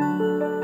Música